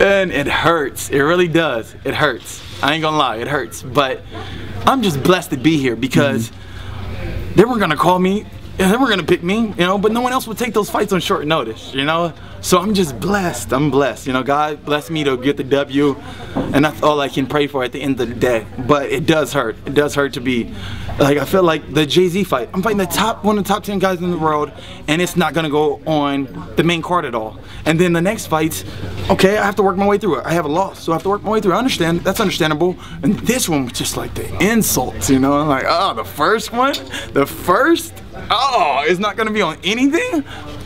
And it hurts. It really does. It hurts. I ain't gonna lie, it hurts. But I'm just blessed to be here because mm -hmm. they were gonna call me and they were gonna pick me, you know, but no one else would take those fights on short notice, you know? So I'm just blessed. I'm blessed. You know, God blessed me to get the W, and that's all I can pray for at the end of the day. But it does hurt. It does hurt to be like I feel like the Jay Z fight. I'm fighting the top one of the top ten guys in the world, and it's not gonna go on the main card at all. And then the next fight, okay, I have to work my way through it. I have a loss, so I have to work my way through. It. I understand. That's understandable. And this one was just like the insults. You know, I'm like, oh, the first one, the first. Oh, it's not gonna be on anything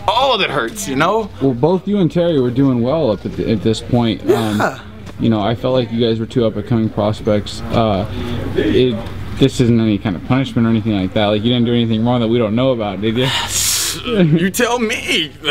all that hurts, you know? Well, both you and Terry were doing well up at, the, at this point. Um, yeah. Um, you know, I felt like you guys were two up-and-coming prospects. Uh, it, this isn't any kind of punishment or anything like that. Like, you didn't do anything wrong that we don't know about, did you? you tell me. Uh,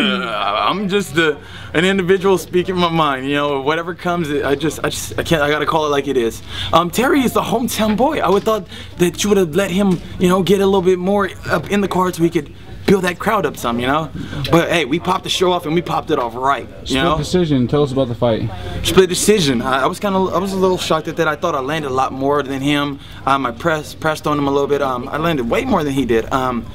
I'm just a, an individual speaking my mind. You know, whatever comes, I just, I just, I can't. I gotta call it like it is. Um, Terry is the hometown boy. I would thought that you would have let him, you know, get a little bit more up in the cards so he could build that crowd up some, you know. But hey, we popped the show off and we popped it off right. You Split know? decision. Tell us about the fight. Split decision. I, I was kind of, I was a little shocked at that. I thought I landed a lot more than him. Um, I pressed, pressed on him a little bit. Um, I landed way more than he did. Um,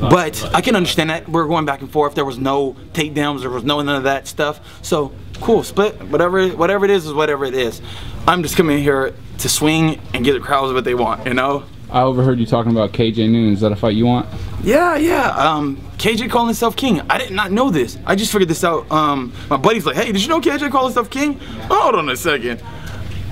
but I can understand that. We're going back and forth. There was no takedowns. There was no none of that stuff. So cool, split. Whatever, whatever it is, is whatever it is. I'm just coming here to swing and give the crowds what they want. You know. I overheard you talking about KJ Noon. Is that a fight you want? Yeah, yeah. Um, KJ calling himself king. I did not know this. I just figured this out. Um, my buddy's like, hey, did you know KJ called himself king? Hold on a second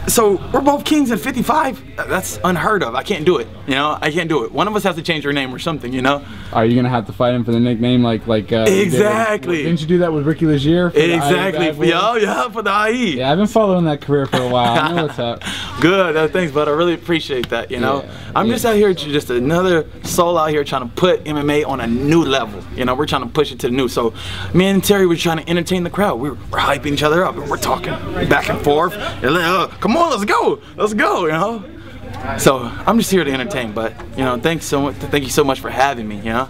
so we're both kings at 55. That's unheard of. I can't do it. You know, I can't do it. One of us has to change our name or something. You know. Are you gonna have to fight him for the nickname, like like? Uh, exactly. Did, not you do that with Ricky Legere? exactly. Yeah, yeah, for the IE. Yeah, I've been following that career for a while. I know what's up. Good. Uh, thanks, bud. I really appreciate that. You know, yeah, I'm yeah. just out here, just another soul out here trying to put MMA on a new level. You know, we're trying to push it to the new. So, me and Terry were trying to entertain the crowd. We're, we're hyping each other up. We're talking back and forth. And, uh, come on, let's go let's go, you know? So I'm just here to entertain, but you know, thanks so much. Thank you so much for having me, you know?